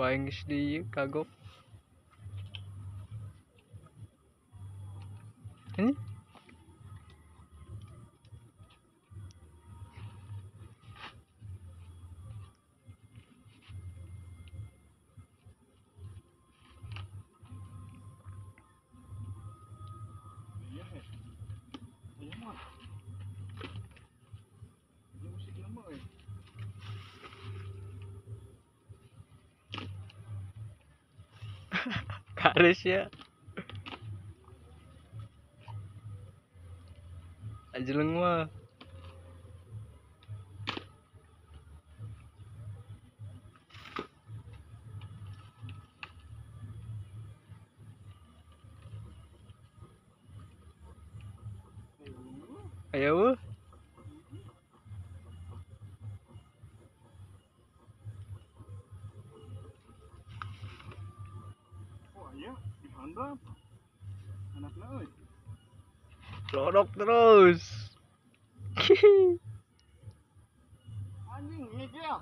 Why English do you cargo? Karis ya. Ajeleng mah. Ayo. Iya, dihandap. Anaknya, terus. Anjing, ngegel.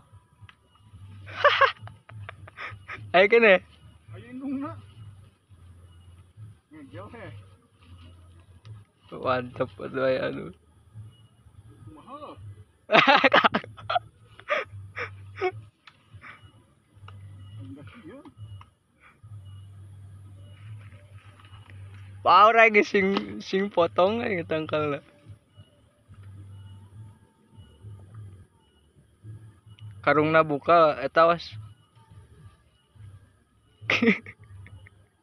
Ayo kene. Ayo indungna. Ngegel, heh. Mantap atuh aya anu. Kumaha? Pau lagi sing sing potong aja tangkalna. Karungna buka eta was.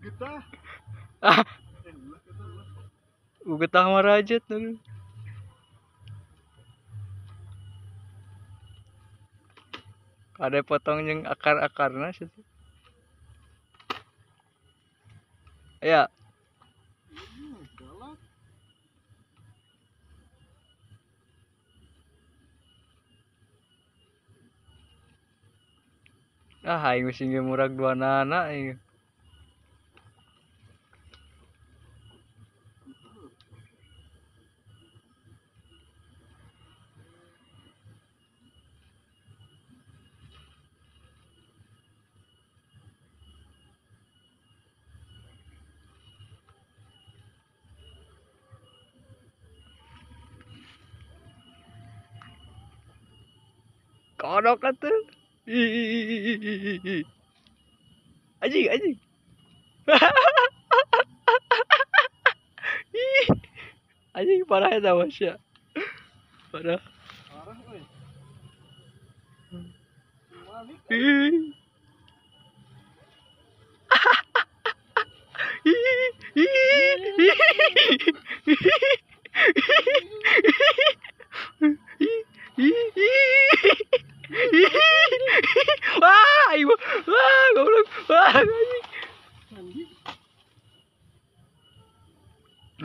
Getah. ah, Eh, ugetah marajat nu. Ada potong yang akar-akarna situ. Ya, ah aing sing murag dua nana ieu. Kodok atuh. Anjing, anjing. Anjing parah eta Masya. Parah. Parah,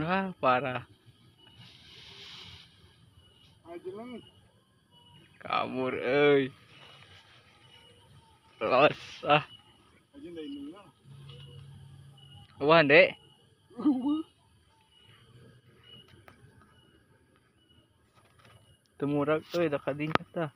Ah, para. Kamur, ey. Los, ah. Wah, dek. Tumurag, ey, nakadingat ah.